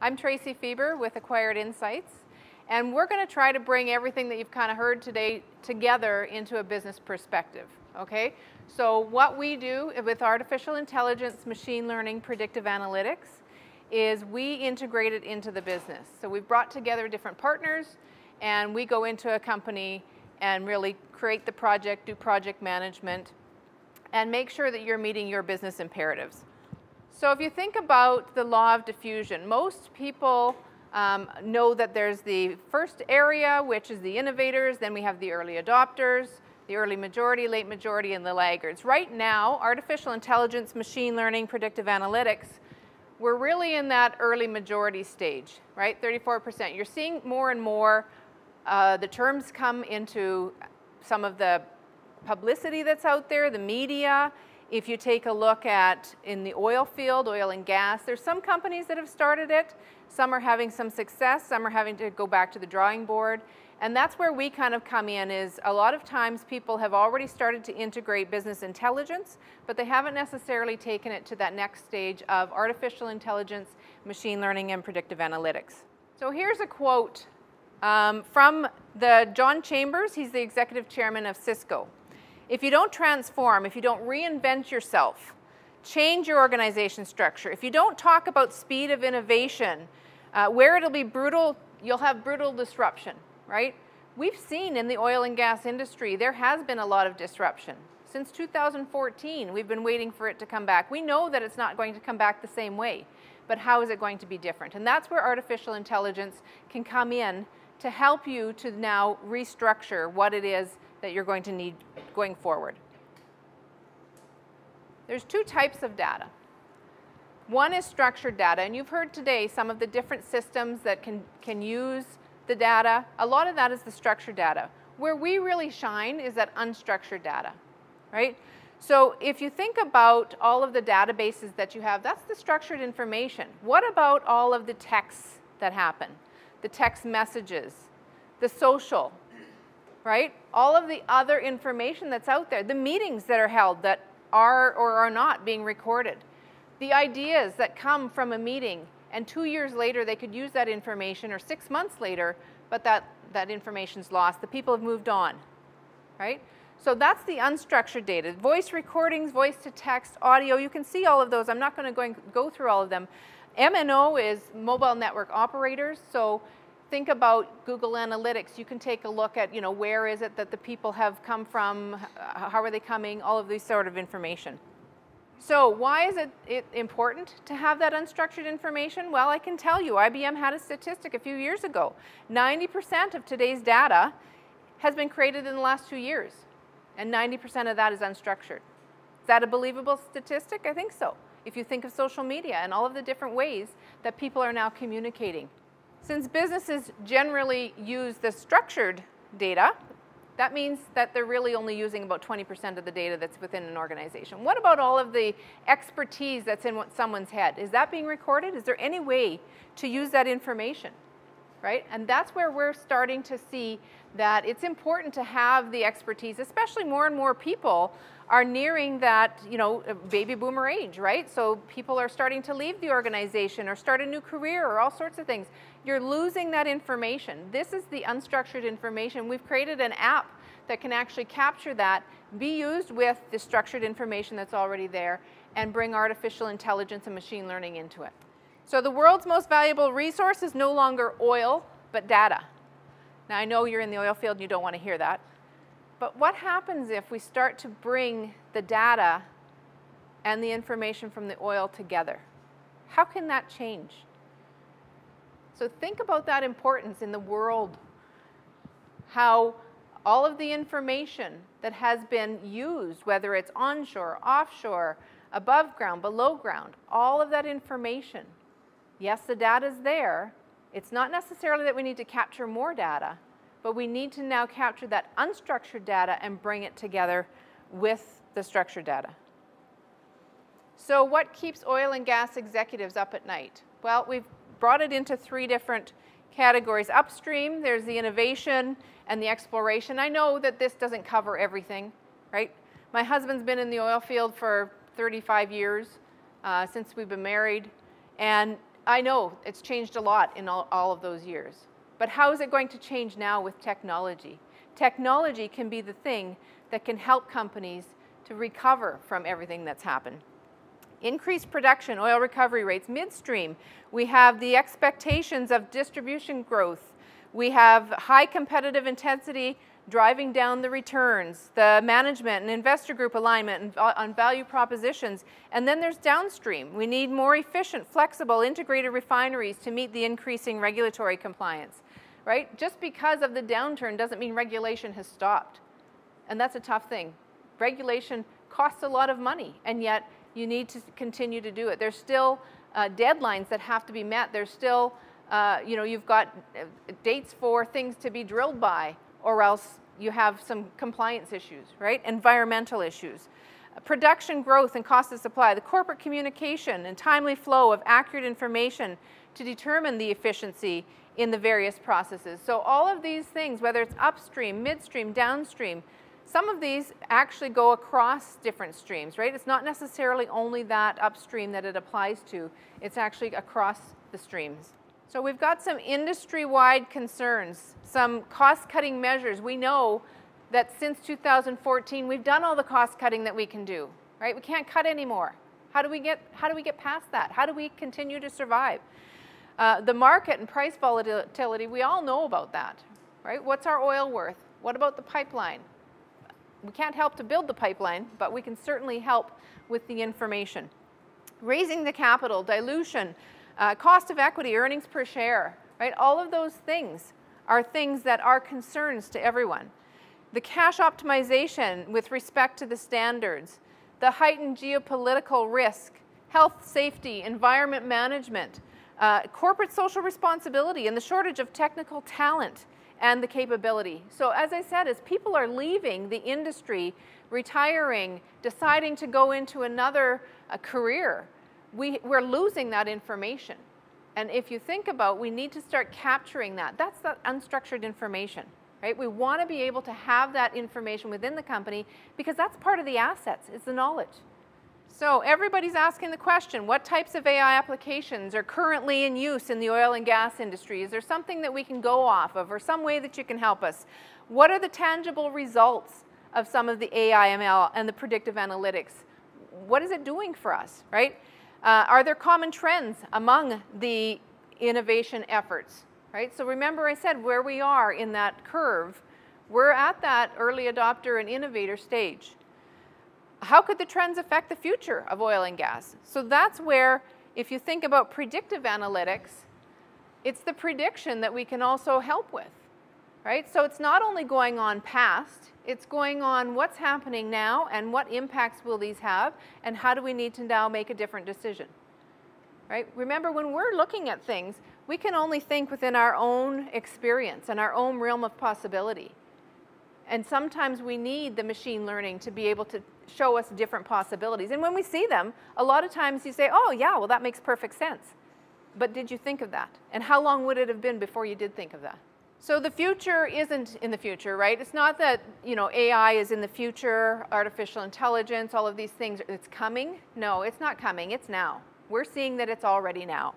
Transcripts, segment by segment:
I'm Tracey Fieber with Acquired Insights, and we're going to try to bring everything that you've kind of heard today together into a business perspective, okay? So what we do with artificial intelligence, machine learning, predictive analytics is we integrate it into the business. So we've brought together different partners and we go into a company and really create the project, do project management, and make sure that you're meeting your business imperatives. So if you think about the law of diffusion, most people um, know that there's the first area, which is the innovators, then we have the early adopters, the early majority, late majority, and the laggards. Right now, artificial intelligence, machine learning, predictive analytics, we're really in that early majority stage, right? 34%. You're seeing more and more uh, the terms come into some of the publicity that's out there, the media, if you take a look at in the oil field, oil and gas, there's some companies that have started it. Some are having some success, some are having to go back to the drawing board. And that's where we kind of come in is a lot of times people have already started to integrate business intelligence, but they haven't necessarily taken it to that next stage of artificial intelligence, machine learning, and predictive analytics. So here's a quote um, from the John Chambers. He's the executive chairman of Cisco. If you don't transform, if you don't reinvent yourself, change your organization structure, if you don't talk about speed of innovation, uh, where it'll be brutal, you'll have brutal disruption, right? We've seen in the oil and gas industry, there has been a lot of disruption. Since 2014, we've been waiting for it to come back. We know that it's not going to come back the same way, but how is it going to be different? And that's where artificial intelligence can come in to help you to now restructure what it is that you're going to need going forward. There's two types of data. One is structured data, and you've heard today some of the different systems that can, can use the data. A lot of that is the structured data. Where we really shine is that unstructured data, right? So if you think about all of the databases that you have, that's the structured information. What about all of the texts that happen? The text messages, the social, right? All of the other information that's out there, the meetings that are held that are or are not being recorded, the ideas that come from a meeting, and two years later they could use that information, or six months later, but that, that information's lost. The people have moved on, right? So that's the unstructured data. Voice recordings, voice to text, audio, you can see all of those. I'm not going to go go through all of them. MNO is mobile network operators, so think about Google Analytics, you can take a look at, you know, where is it that the people have come from, how are they coming, all of these sort of information. So why is it, it, important to have that unstructured information? Well, I can tell you, IBM had a statistic a few years ago. 90% of today's data has been created in the last two years, and 90% of that is unstructured. Is that a believable statistic? I think so. If you think of social media and all of the different ways that people are now communicating. Since businesses generally use the structured data, that means that they're really only using about 20% of the data that's within an organization. What about all of the expertise that's in someone's head? Is that being recorded? Is there any way to use that information? Right? And that's where we're starting to see that it's important to have the expertise, especially more and more people are nearing that, you know, baby boomer age, right? So people are starting to leave the organization or start a new career or all sorts of things. You're losing that information. This is the unstructured information. We've created an app that can actually capture that, be used with the structured information that's already there, and bring artificial intelligence and machine learning into it. So the world's most valuable resource is no longer oil, but data. Now I know you're in the oil field and you don't want to hear that. But what happens if we start to bring the data and the information from the oil together? How can that change? So think about that importance in the world. How all of the information that has been used, whether it's onshore, offshore, above ground, below ground, all of that information. Yes, the data is there. It's not necessarily that we need to capture more data, but we need to now capture that unstructured data and bring it together with the structured data. So what keeps oil and gas executives up at night? Well, we've brought it into three different categories. Upstream, there's the innovation and the exploration. I know that this doesn't cover everything, right? My husband's been in the oil field for 35 years uh, since we've been married, and I know it's changed a lot in all, all of those years. But how is it going to change now with technology? Technology can be the thing that can help companies to recover from everything that's happened. Increased production, oil recovery rates, midstream. We have the expectations of distribution growth. We have high competitive intensity driving down the returns, the management and investor group alignment on value propositions. And then there's downstream. We need more efficient, flexible, integrated refineries to meet the increasing regulatory compliance, right? Just because of the downturn doesn't mean regulation has stopped. And that's a tough thing. Regulation costs a lot of money, and yet you need to continue to do it. There's still uh, deadlines that have to be met. There's still, uh, you know, you've got uh, dates for things to be drilled by or else you have some compliance issues, right? Environmental issues. Production growth and cost of supply, the corporate communication and timely flow of accurate information to determine the efficiency in the various processes. So all of these things, whether it's upstream, midstream, downstream, some of these actually go across different streams, right? It's not necessarily only that upstream that it applies to, it's actually across the streams. So we've got some industry-wide concerns, some cost-cutting measures. We know that since 2014, we've done all the cost cutting that we can do, right? We can't cut anymore. How do we get, how do we get past that? How do we continue to survive? Uh, the market and price volatility, we all know about that, right? What's our oil worth? What about the pipeline? We can't help to build the pipeline, but we can certainly help with the information. Raising the capital, dilution, uh, cost of equity, earnings per share, right? All of those things are things that are concerns to everyone. The cash optimization with respect to the standards, the heightened geopolitical risk, health, safety, environment management, uh, corporate social responsibility, and the shortage of technical talent and the capability. So as I said, as people are leaving the industry, retiring, deciding to go into another uh, career, we, we're losing that information. And if you think about, we need to start capturing that. That's that unstructured information, right? We want to be able to have that information within the company because that's part of the assets, it's the knowledge. So everybody's asking the question, what types of AI applications are currently in use in the oil and gas industry? Is there something that we can go off of or some way that you can help us? What are the tangible results of some of the AI ML and the predictive analytics? What is it doing for us, right? Uh, are there common trends among the innovation efforts, right? So remember I said where we are in that curve, we're at that early adopter and innovator stage. How could the trends affect the future of oil and gas? So that's where, if you think about predictive analytics, it's the prediction that we can also help with, right? So it's not only going on past, it's going on what's happening now and what impacts will these have and how do we need to now make a different decision. Right? Remember, when we're looking at things, we can only think within our own experience and our own realm of possibility. And sometimes we need the machine learning to be able to show us different possibilities. And when we see them, a lot of times you say, oh, yeah, well, that makes perfect sense. But did you think of that? And how long would it have been before you did think of that? So the future isn't in the future, right? It's not that, you know, AI is in the future, artificial intelligence, all of these things, it's coming. No, it's not coming, it's now. We're seeing that it's already now.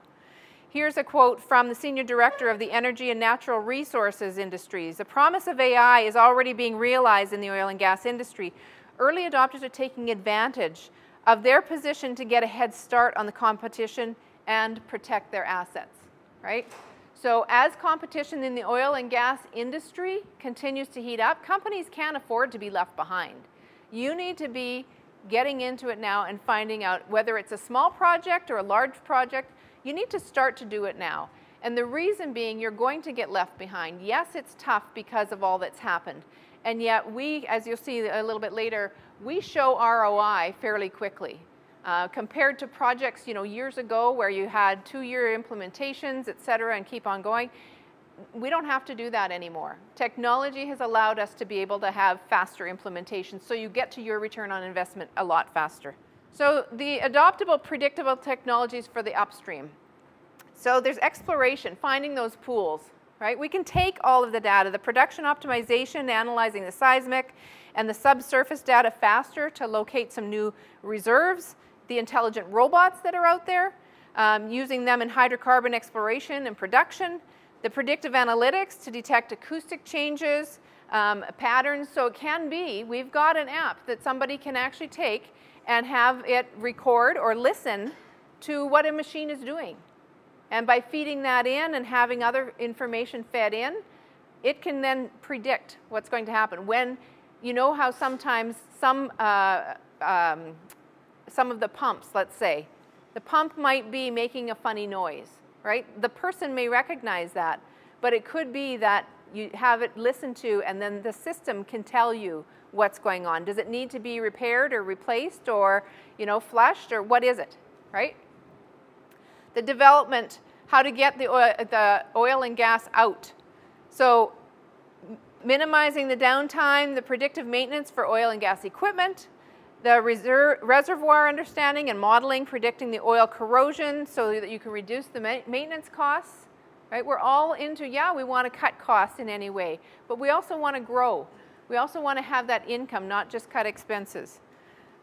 Here's a quote from the Senior Director of the Energy and Natural Resources Industries. The promise of AI is already being realized in the oil and gas industry. Early adopters are taking advantage of their position to get a head start on the competition and protect their assets, right? So as competition in the oil and gas industry continues to heat up, companies can't afford to be left behind. You need to be getting into it now and finding out whether it's a small project or a large project, you need to start to do it now. And the reason being you're going to get left behind. Yes, it's tough because of all that's happened. And yet we, as you'll see a little bit later, we show ROI fairly quickly. Uh, compared to projects, you know, years ago where you had two-year implementations, et cetera, and keep on going, we don't have to do that anymore. Technology has allowed us to be able to have faster implementations, so you get to your return on investment a lot faster. So the adoptable, predictable technologies for the upstream. So there's exploration, finding those pools, right? We can take all of the data, the production optimization, analyzing the seismic, and the subsurface data faster to locate some new reserves, the intelligent robots that are out there, um, using them in hydrocarbon exploration and production, the predictive analytics to detect acoustic changes, um, patterns. So it can be, we've got an app that somebody can actually take and have it record or listen to what a machine is doing. And by feeding that in and having other information fed in, it can then predict what's going to happen. When you know how sometimes some, uh, um, some of the pumps, let's say, the pump might be making a funny noise, right? The person may recognize that, but it could be that you have it listened to and then the system can tell you what's going on. Does it need to be repaired or replaced or, you know, flushed or what is it, right? The development, how to get the oil, the oil and gas out. So minimizing the downtime, the predictive maintenance for oil and gas equipment, the reserve, reservoir understanding and modeling, predicting the oil corrosion so that you can reduce the ma maintenance costs. Right? We're all into, yeah, we want to cut costs in any way, but we also want to grow. We also want to have that income, not just cut expenses.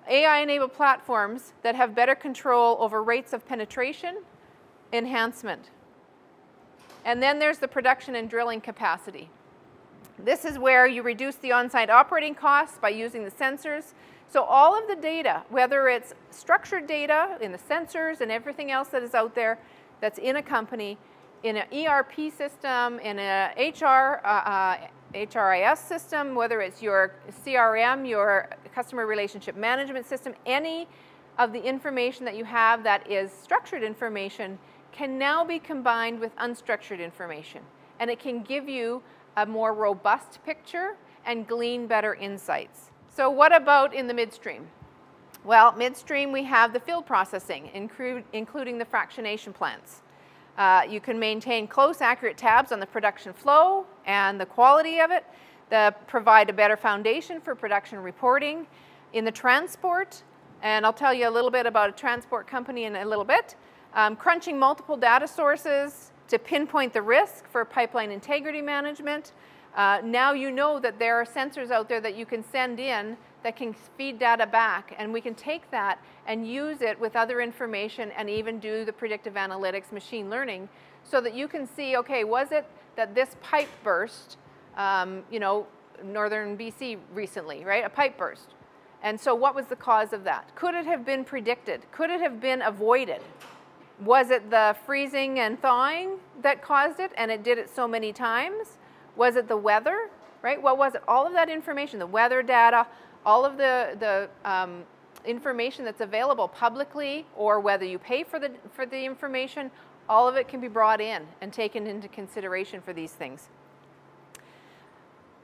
AI-enabled platforms that have better control over rates of penetration, enhancement. And then there's the production and drilling capacity. This is where you reduce the on-site operating costs by using the sensors. So all of the data, whether it's structured data in the sensors and everything else that is out there that's in a company, in an ERP system, in a HR, uh, uh, HRIS system, whether it's your CRM, your customer relationship management system, any of the information that you have that is structured information can now be combined with unstructured information. And it can give you a more robust picture and glean better insights. So what about in the midstream? Well, midstream we have the field processing, including the fractionation plants. Uh, you can maintain close, accurate tabs on the production flow and the quality of it. That provide a better foundation for production reporting. In the transport, and I'll tell you a little bit about a transport company in a little bit, um, crunching multiple data sources, to pinpoint the risk for pipeline integrity management. Uh, now you know that there are sensors out there that you can send in that can feed data back, and we can take that and use it with other information and even do the predictive analytics machine learning so that you can see, okay, was it that this pipe burst, um, you know, northern BC recently, right? A pipe burst. And so what was the cause of that? Could it have been predicted? Could it have been avoided? Was it the freezing and thawing that caused it and it did it so many times? Was it the weather, right? What was it? All of that information, the weather data, all of the, the um, information that's available publicly or whether you pay for the, for the information, all of it can be brought in and taken into consideration for these things.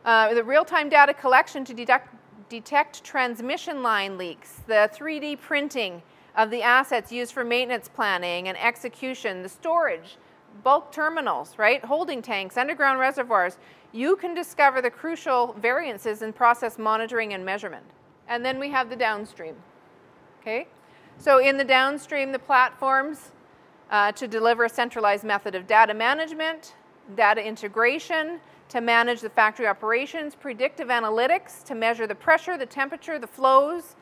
Uh, the real-time data collection to detect, detect transmission line leaks, the 3D printing, of the assets used for maintenance planning and execution, the storage, bulk terminals, right? Holding tanks, underground reservoirs. You can discover the crucial variances in process monitoring and measurement. And then we have the downstream, okay? So in the downstream, the platforms uh, to deliver a centralized method of data management, data integration, to manage the factory operations, predictive analytics to measure the pressure, the temperature, the flows,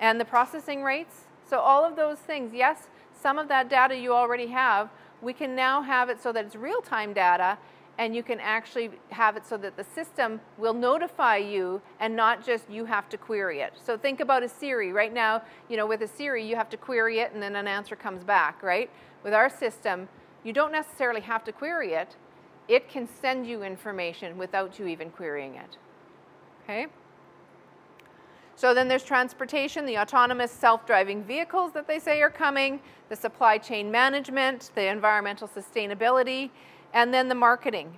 and the processing rates, so all of those things, yes, some of that data you already have, we can now have it so that it's real-time data and you can actually have it so that the system will notify you and not just you have to query it. So think about a Siri. Right now, you know, with a Siri, you have to query it and then an answer comes back, right? With our system, you don't necessarily have to query it. It can send you information without you even querying it, okay? So then there's transportation, the autonomous self-driving vehicles that they say are coming, the supply chain management, the environmental sustainability, and then the marketing.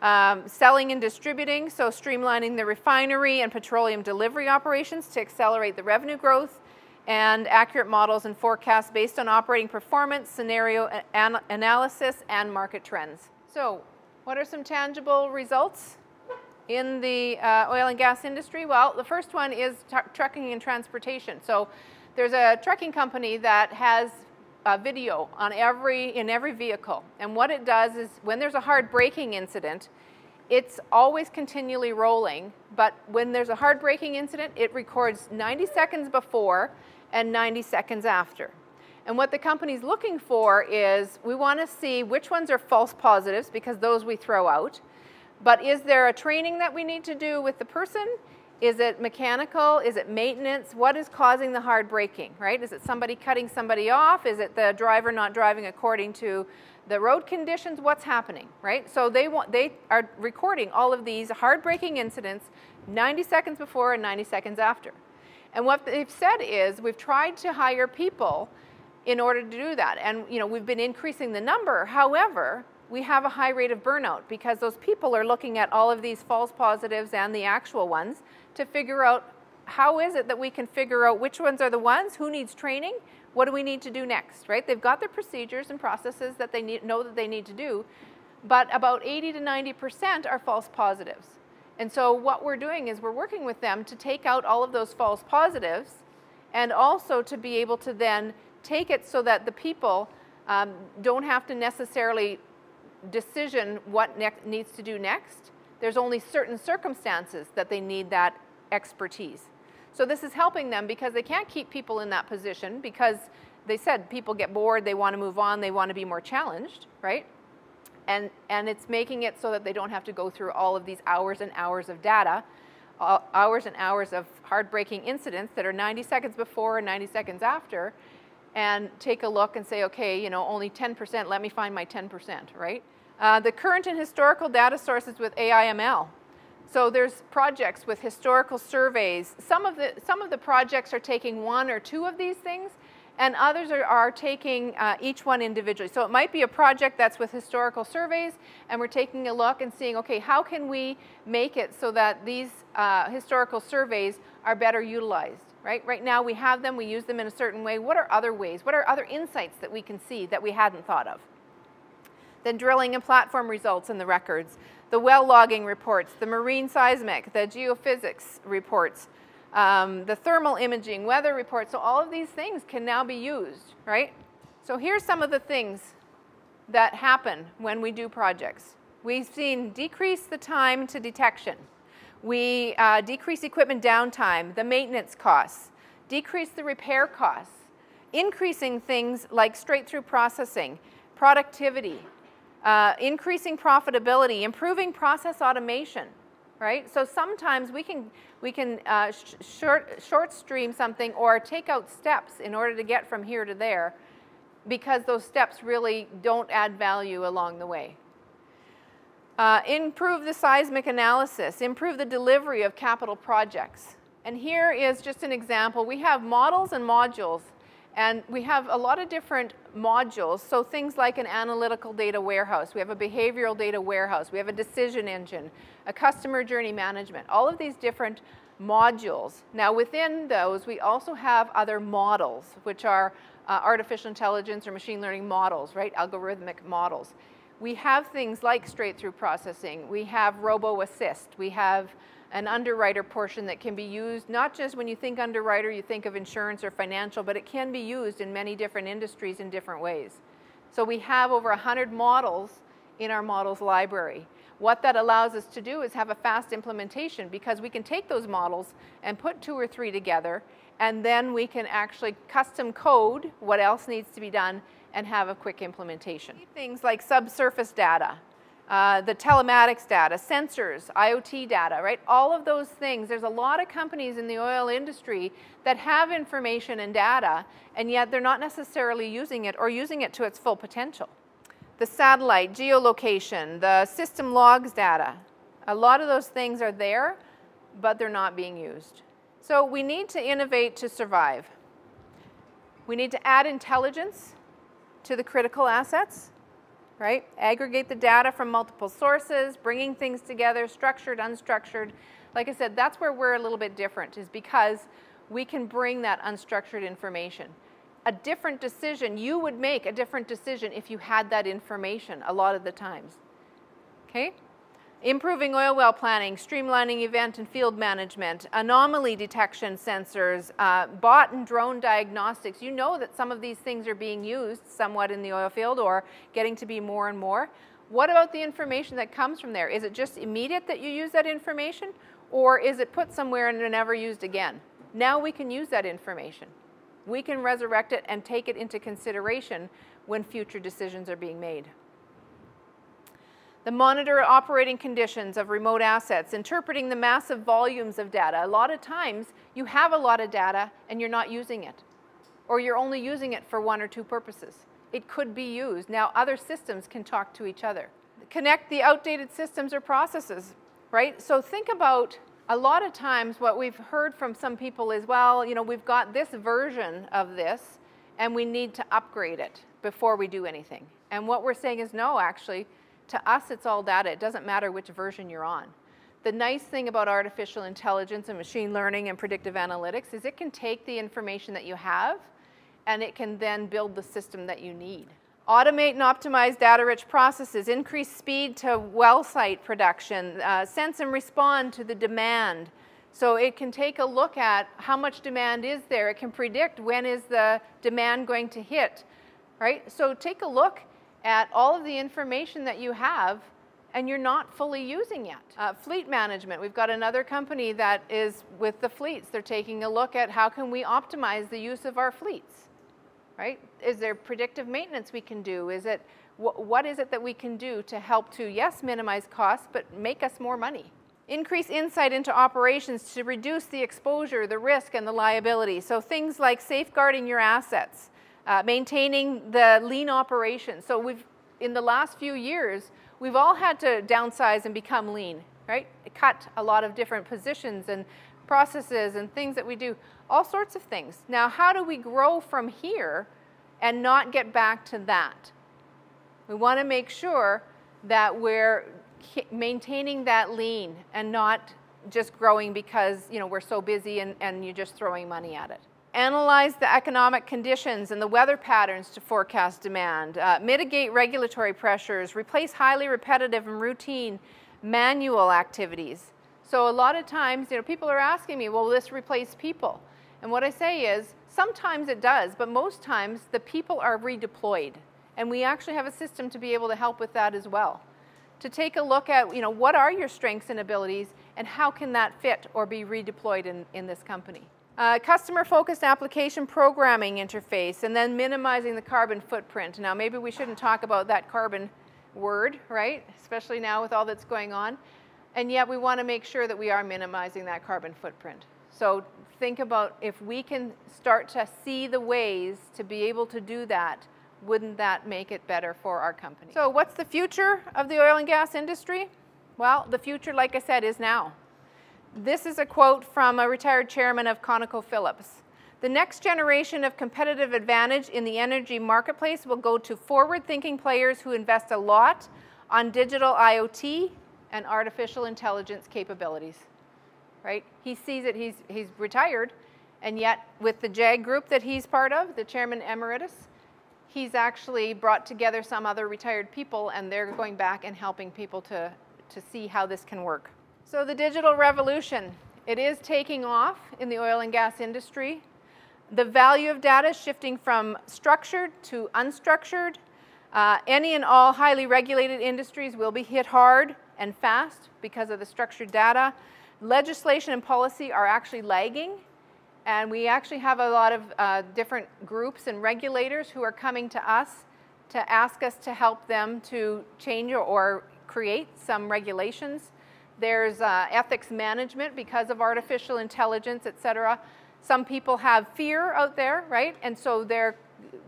Um, selling and distributing, so streamlining the refinery and petroleum delivery operations to accelerate the revenue growth, and accurate models and forecasts based on operating performance, scenario an analysis, and market trends. So what are some tangible results? In the uh, oil and gas industry? Well, the first one is trucking and transportation. So there's a trucking company that has a video on every in every vehicle. And what it does is when there's a hard braking incident, it's always continually rolling, but when there's a hard braking incident, it records 90 seconds before and 90 seconds after. And what the company's looking for is we want to see which ones are false positives because those we throw out. But is there a training that we need to do with the person? Is it mechanical? Is it maintenance? What is causing the hard braking, right? Is it somebody cutting somebody off? Is it the driver not driving according to the road conditions? What's happening, right? So they want they are recording all of these hard braking incidents 90 seconds before and 90 seconds after. And what they've said is we've tried to hire people in order to do that. And you know, we've been increasing the number. However, we have a high rate of burnout because those people are looking at all of these false positives and the actual ones to figure out how is it that we can figure out which ones are the ones, who needs training, what do we need to do next, right? They've got their procedures and processes that they need, know that they need to do, but about 80 to 90% are false positives. And so what we're doing is we're working with them to take out all of those false positives and also to be able to then take it so that the people um, don't have to necessarily decision what needs to do next. There's only certain circumstances that they need that expertise. So this is helping them because they can't keep people in that position because they said people get bored, they want to move on, they want to be more challenged, right? And, and it's making it so that they don't have to go through all of these hours and hours of data, uh, hours and hours of hard braking incidents that are 90 seconds before and 90 seconds after, and take a look and say, okay, you know, only 10%, let me find my 10%, right? Uh, the current and historical data sources with AIML. So there's projects with historical surveys. Some of the, some of the projects are taking one or two of these things, and others are, are taking uh, each one individually. So it might be a project that's with historical surveys, and we're taking a look and seeing, okay, how can we make it so that these uh, historical surveys are better utilized? Right? Right now we have them, we use them in a certain way. What are other ways? What are other insights that we can see that we hadn't thought of? Then drilling and platform results in the records, the well logging reports, the marine seismic, the geophysics reports, um, the thermal imaging, weather reports. So all of these things can now be used, right? So here's some of the things that happen when we do projects. We've seen decrease the time to detection. We uh, decrease equipment downtime, the maintenance costs, decrease the repair costs, increasing things like straight-through processing, productivity, uh, increasing profitability, improving process automation, right? So sometimes we can, we can uh, sh short, short stream something or take out steps in order to get from here to there because those steps really don't add value along the way. Uh, improve the seismic analysis, improve the delivery of capital projects. And here is just an example. We have models and modules, and we have a lot of different modules. So things like an analytical data warehouse, we have a behavioral data warehouse, we have a decision engine, a customer journey management, all of these different modules. Now within those, we also have other models, which are uh, artificial intelligence or machine learning models, right? Algorithmic models we have things like straight-through processing. We have robo-assist. We have an underwriter portion that can be used, not just when you think underwriter, you think of insurance or financial, but it can be used in many different industries in different ways. So we have over 100 models in our models library. What that allows us to do is have a fast implementation because we can take those models and put two or three together and then we can actually custom code what else needs to be done and have a quick implementation. Things like subsurface data, uh, the telematics data, sensors, IoT data, right? All of those things. There's a lot of companies in the oil industry that have information and data, and yet they're not necessarily using it or using it to its full potential. The satellite, geolocation, the system logs data, a lot of those things are there, but they're not being used. So we need to innovate to survive. We need to add intelligence to the critical assets, right? Aggregate the data from multiple sources, bringing things together, structured, unstructured. Like I said, that's where we're a little bit different is because we can bring that unstructured information. A different decision, you would make a different decision if you had that information a lot of the times. Okay? Improving oil well planning, streamlining event and field management, anomaly detection sensors, uh, bot and drone diagnostics. You know that some of these things are being used somewhat in the oil field or getting to be more and more. What about the information that comes from there? Is it just immediate that you use that information or is it put somewhere and never used again? Now we can use that information, We can resurrect it and take it into consideration when future decisions are being made. The monitor operating conditions of remote assets, interpreting the massive volumes of data. A lot of times you have a lot of data and you're not using it, or you're only using it for one or two purposes. It could be used. Now other systems can talk to each other. Connect the outdated systems or processes, right? So think about a lot of times what we've heard from some people is, well, you know, we've got this version of this and we need to upgrade it before we do anything. And what we're saying is no, actually, to us it's all data. It doesn't matter which version you're on. The nice thing about artificial intelligence and machine learning and predictive analytics is it can take the information that you have and it can then build the system that you need. Automate and optimize data-rich processes, increase speed to well site production, uh, sense and respond to the demand. So it can take a look at how much demand is there. It can predict when is the demand going to hit, right? So take a look at all of the information that you have and you're not fully using yet. Uh, fleet management, we've got another company that is with the fleets. They're taking a look at how can we optimize the use of our fleets right? Is there predictive maintenance we can do? Is it, wh what is it that we can do to help to, yes, minimize costs, but make us more money? Increase insight into operations to reduce the exposure, the risk, and the liability. So things like safeguarding your assets, uh, maintaining the lean operation. So we've, in the last few years, we've all had to downsize and become lean, right? Cut a lot of different positions and processes and things that we do, all sorts of things. Now, how do we grow from here and not get back to that? We want to make sure that we're maintaining that lean and not just growing because you know we're so busy and, and you're just throwing money at it. Analyze the economic conditions and the weather patterns to forecast demand. Uh, mitigate regulatory pressures. Replace highly repetitive and routine manual activities. So a lot of times, you know, people are asking me, well, will this replace people? And what I say is, sometimes it does, but most times the people are redeployed. And we actually have a system to be able to help with that as well. To take a look at, you know, what are your strengths and abilities and how can that fit or be redeployed in, in this company. Uh, Customer-focused application programming interface and then minimizing the carbon footprint. Now maybe we shouldn't talk about that carbon word, right? Especially now with all that's going on and yet we want to make sure that we are minimizing that carbon footprint. So think about if we can start to see the ways to be able to do that, wouldn't that make it better for our company? So what's the future of the oil and gas industry? Well, the future, like I said, is now. This is a quote from a retired chairman of ConocoPhillips. The next generation of competitive advantage in the energy marketplace will go to forward-thinking players who invest a lot on digital IoT, and artificial intelligence capabilities, right? He sees it, he's, he's retired, and yet with the JAG group that he's part of, the chairman emeritus, he's actually brought together some other retired people and they're going back and helping people to, to see how this can work. So the digital revolution, it is taking off in the oil and gas industry. The value of data is shifting from structured to unstructured. Uh, any and all highly regulated industries will be hit hard and fast because of the structured data. Legislation and policy are actually lagging, and we actually have a lot of uh, different groups and regulators who are coming to us to ask us to help them to change or create some regulations. There's uh, ethics management because of artificial intelligence, et cetera. Some people have fear out there, right? And so they're,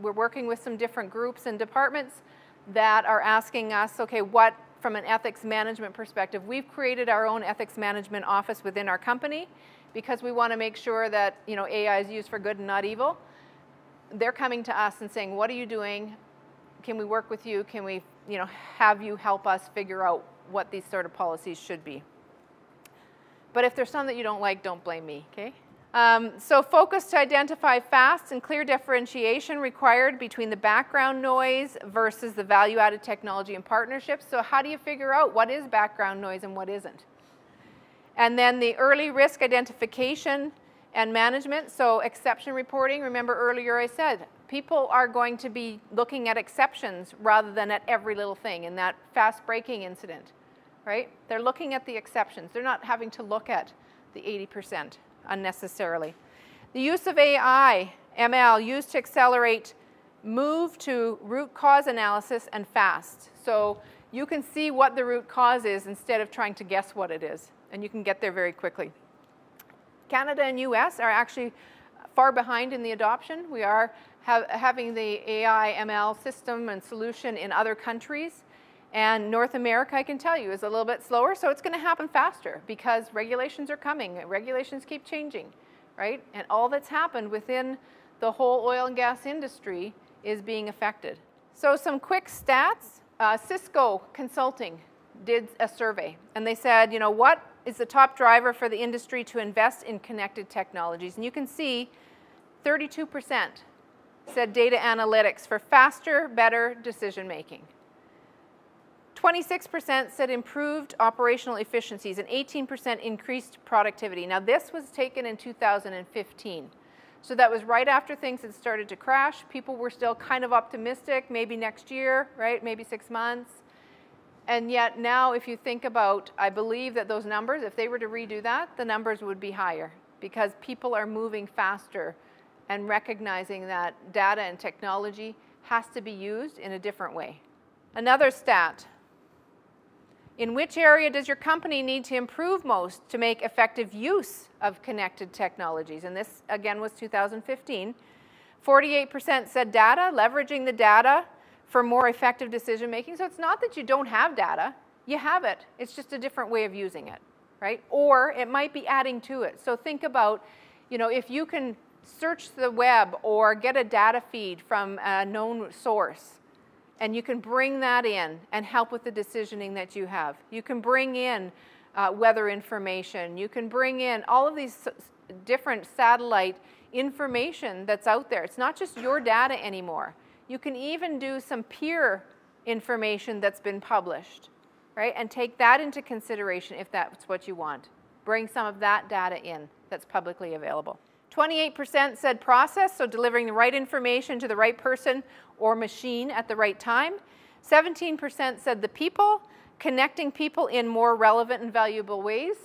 we're working with some different groups and departments that are asking us, okay, what from an ethics management perspective, we've created our own ethics management office within our company because we want to make sure that you know AI is used for good and not evil. They're coming to us and saying, "What are you doing? Can we work with you? Can we, you know, have you help us figure out what these sort of policies should be?" But if there's some that you don't like, don't blame me, okay? Um, so focus to identify fast and clear differentiation required between the background noise versus the value-added technology and partnerships. So how do you figure out what is background noise and what isn't? And then the early risk identification and management, so exception reporting. Remember earlier I said, people are going to be looking at exceptions rather than at every little thing in that fast braking incident, right? They're looking at the exceptions. They're not having to look at the 80% unnecessarily. The use of AI ML used to accelerate move to root cause analysis and fast. So you can see what the root cause is instead of trying to guess what it is, and you can get there very quickly. Canada and US are actually far behind in the adoption. We are ha having the AI ML system and solution in other countries. And North America, I can tell you, is a little bit slower, so it's going to happen faster because regulations are coming. Regulations keep changing, right? And all that's happened within the whole oil and gas industry is being affected. So some quick stats. Uh, Cisco Consulting did a survey, and they said, you know, what is the top driver for the industry to invest in connected technologies? And you can see 32% said data analytics for faster, better decision making. 26% said improved operational efficiencies and 18% increased productivity. Now this was taken in 2015. So that was right after things had started to crash. People were still kind of optimistic, maybe next year, right? Maybe six months. And yet now if you think about, I believe that those numbers, if they were to redo that, the numbers would be higher because people are moving faster and recognizing that data and technology has to be used in a different way. Another stat, in which area does your company need to improve most to make effective use of connected technologies? And this, again, was 2015. 48% said data, leveraging the data for more effective decision making. So it's not that you don't have data, you have it. It's just a different way of using it, right? Or it might be adding to it. So think about, you know, if you can search the web or get a data feed from a known source, and you can bring that in and help with the decisioning that you have. You can bring in uh, weather information. You can bring in all of these different satellite information that's out there. It's not just your data anymore. You can even do some peer information that's been published, right? And take that into consideration if that's what you want. Bring some of that data in that's publicly available. 28% said process, so delivering the right information to the right person or machine at the right time. 17% said the people, connecting people in more relevant and valuable ways.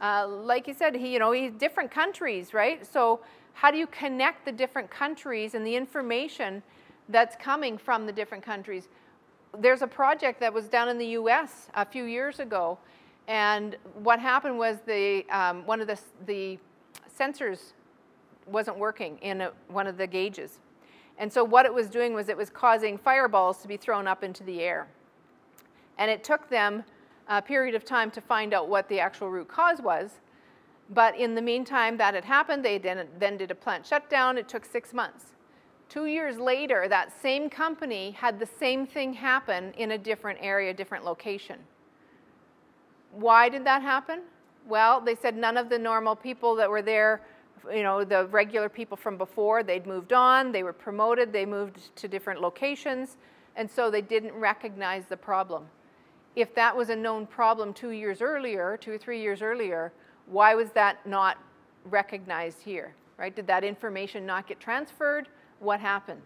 Uh, like you said, he, you know, he's different countries, right? So how do you connect the different countries and the information that's coming from the different countries? There's a project that was done in the U.S. a few years ago, and what happened was the um, one of the, the sensors wasn't working in a, one of the gauges. And so what it was doing was it was causing fireballs to be thrown up into the air. And it took them a period of time to find out what the actual root cause was. But in the meantime, that had happened. They then, then did a plant shutdown. It took six months. Two years later, that same company had the same thing happen in a different area, different location. Why did that happen? Well, they said none of the normal people that were there you know, the regular people from before, they'd moved on, they were promoted, they moved to different locations, and so they didn't recognize the problem. If that was a known problem two years earlier, two or three years earlier, why was that not recognized here, right? Did that information not get transferred? What happened,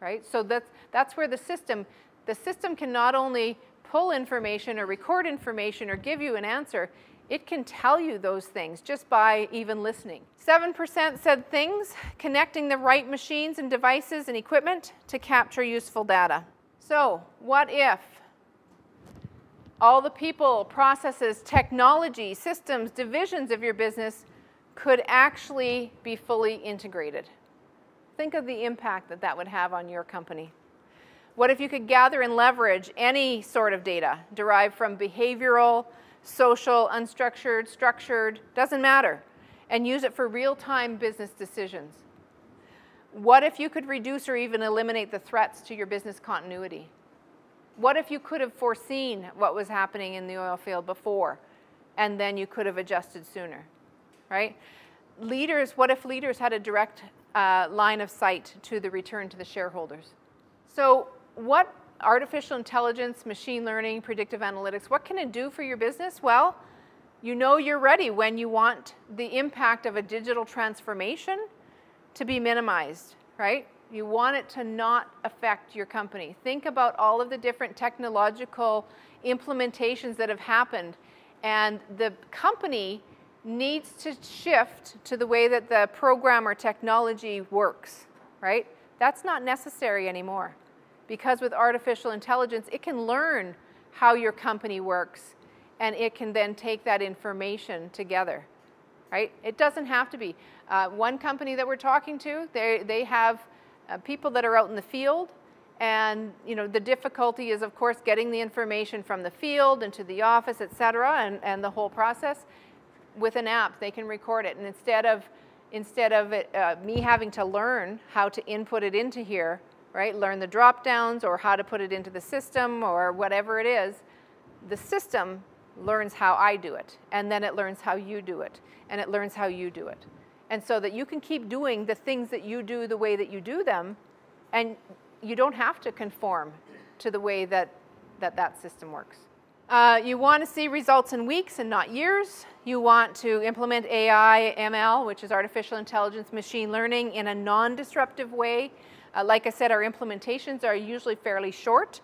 right? So that's, that's where the system, the system can not only pull information or record information or give you an answer, it can tell you those things just by even listening. 7% said things, connecting the right machines and devices and equipment to capture useful data. So, what if all the people, processes, technology, systems, divisions of your business could actually be fully integrated? Think of the impact that that would have on your company. What if you could gather and leverage any sort of data derived from behavioral, social, unstructured, structured, doesn't matter, and use it for real-time business decisions. What if you could reduce or even eliminate the threats to your business continuity? What if you could have foreseen what was happening in the oil field before and then you could have adjusted sooner, right? Leaders, what if leaders had a direct uh, line of sight to the return to the shareholders? So what artificial intelligence, machine learning, predictive analytics, what can it do for your business? Well, you know you're ready when you want the impact of a digital transformation to be minimized, right? You want it to not affect your company. Think about all of the different technological implementations that have happened, and the company needs to shift to the way that the program or technology works, right? That's not necessary anymore. Because with artificial intelligence, it can learn how your company works and it can then take that information together, right? It doesn't have to be. Uh, one company that we're talking to, they, they have uh, people that are out in the field and you know the difficulty is of course getting the information from the field into the office, et cetera, and, and the whole process. With an app, they can record it. And instead of, instead of it, uh, me having to learn how to input it into here, right, learn the drop downs or how to put it into the system or whatever it is, the system learns how I do it. And then it learns how you do it. And it learns how you do it. And so that you can keep doing the things that you do the way that you do them, and you don't have to conform to the way that that, that system works. Uh, you want to see results in weeks and not years. You want to implement AI, ML, which is artificial intelligence, machine learning, in a non-disruptive way. Uh, like I said, our implementations are usually fairly short.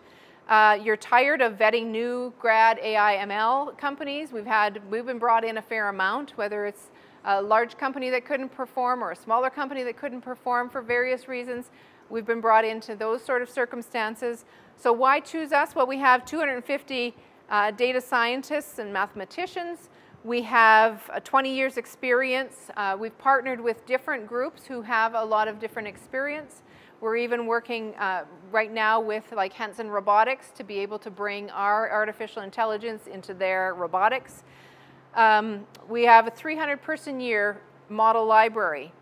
Uh, you're tired of vetting new grad AI ML companies. We've had, we've been brought in a fair amount, whether it's a large company that couldn't perform or a smaller company that couldn't perform for various reasons. We've been brought into those sort of circumstances. So why choose us? Well, we have 250 uh, data scientists and mathematicians. We have 20 years experience. Uh, we've partnered with different groups who have a lot of different experience. We're even working uh, right now with like Hanson Robotics to be able to bring our artificial intelligence into their robotics. Um, we have a 300 person year model library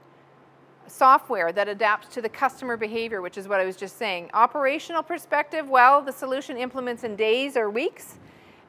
software that adapts to the customer behavior, which is what I was just saying. Operational perspective, well, the solution implements in days or weeks,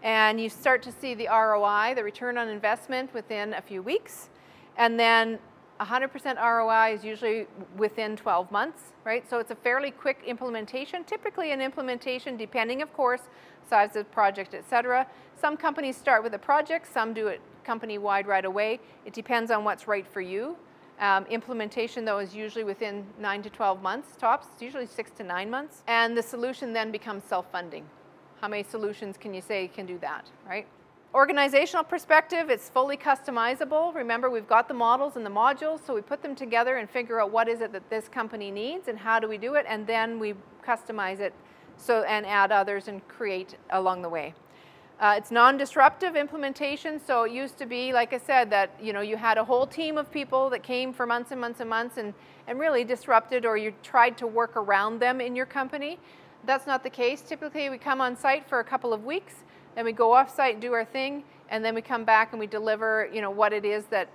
and you start to see the ROI, the return on investment, within a few weeks. And then 100% ROI is usually within 12 months, right? So it's a fairly quick implementation. Typically an implementation, depending of course, size of project, et cetera. Some companies start with a project, some do it company-wide right away. It depends on what's right for you. Um, implementation, though, is usually within 9 to 12 months tops. It's usually 6 to 9 months. And the solution then becomes self-funding. How many solutions can you say can do that, right? Organizational perspective, it's fully customizable. Remember, we've got the models and the modules, so we put them together and figure out what is it that this company needs and how do we do it, and then we customize it so and add others and create along the way. Uh, it's non-disruptive implementation, so it used to be, like I said, that you know you had a whole team of people that came for months and months and months and, and really disrupted or you tried to work around them in your company. That's not the case. Typically we come on site for a couple of weeks, then we go off site, and do our thing, and then we come back and we deliver you know, what it is that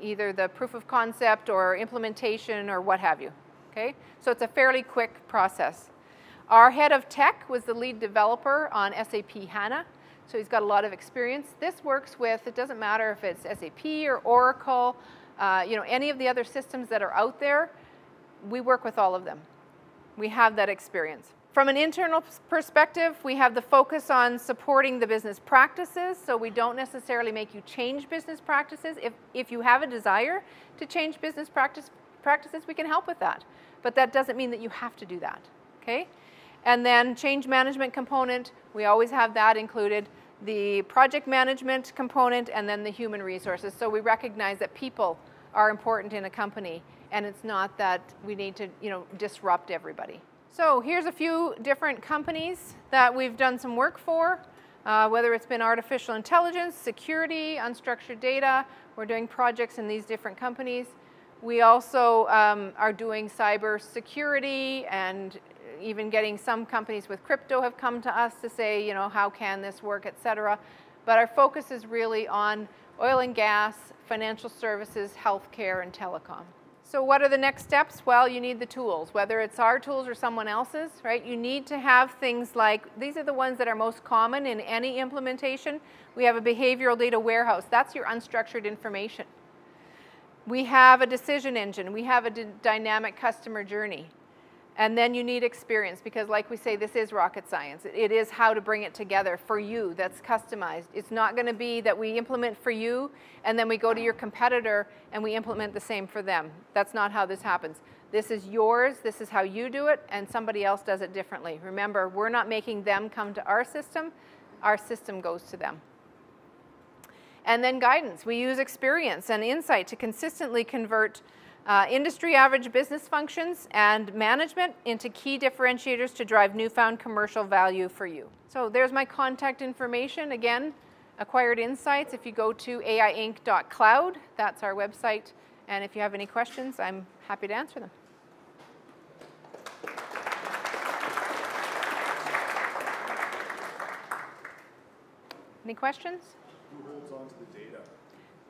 either the proof of concept or implementation or what have you. Okay? So it's a fairly quick process. Our head of tech was the lead developer on SAP HANA. So he's got a lot of experience. This works with, it doesn't matter if it's SAP or Oracle, uh, you know, any of the other systems that are out there, we work with all of them. We have that experience. From an internal perspective, we have the focus on supporting the business practices, so we don't necessarily make you change business practices. If, if you have a desire to change business practice, practices, we can help with that. But that doesn't mean that you have to do that, okay? And then change management component, we always have that included the project management component, and then the human resources. So we recognize that people are important in a company, and it's not that we need to you know, disrupt everybody. So here's a few different companies that we've done some work for, uh, whether it's been artificial intelligence, security, unstructured data. We're doing projects in these different companies. We also um, are doing cyber security and even getting some companies with crypto have come to us to say, you know, how can this work, et cetera. But our focus is really on oil and gas, financial services, healthcare, and telecom. So what are the next steps? Well, you need the tools, whether it's our tools or someone else's, right? You need to have things like, these are the ones that are most common in any implementation. We have a behavioral data warehouse. That's your unstructured information. We have a decision engine. We have a dynamic customer journey. And then you need experience because like we say, this is rocket science. It is how to bring it together for you that's customized. It's not gonna be that we implement for you and then we go to your competitor and we implement the same for them. That's not how this happens. This is yours, this is how you do it, and somebody else does it differently. Remember, we're not making them come to our system, our system goes to them. And then guidance. We use experience and insight to consistently convert uh, industry average business functions and management into key differentiators to drive newfound commercial value for you. So there's my contact information. Again, acquired insights. If you go to aiinc.cloud, that's our website. And if you have any questions, I'm happy to answer them. Any questions? Who holds on to the data?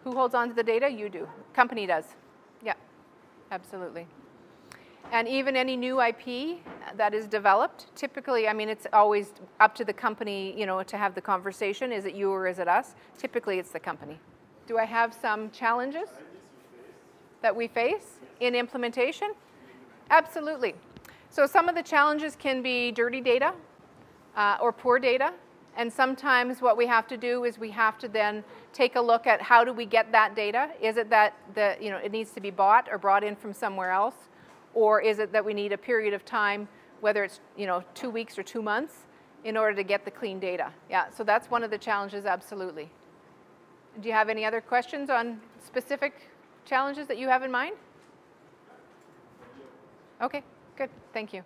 Who holds on to the data? You do. Company does. Absolutely. And even any new IP that is developed, typically, I mean, it's always up to the company, you know, to have the conversation. Is it you or is it us? Typically, it's the company. Do I have some challenges that we face in implementation? Absolutely. So some of the challenges can be dirty data uh, or poor data. And sometimes what we have to do is we have to then take a look at how do we get that data? Is it that the, you know, it needs to be bought or brought in from somewhere else? Or is it that we need a period of time, whether it's you know, two weeks or two months, in order to get the clean data? Yeah, so that's one of the challenges, absolutely. Do you have any other questions on specific challenges that you have in mind? Okay, good, thank you.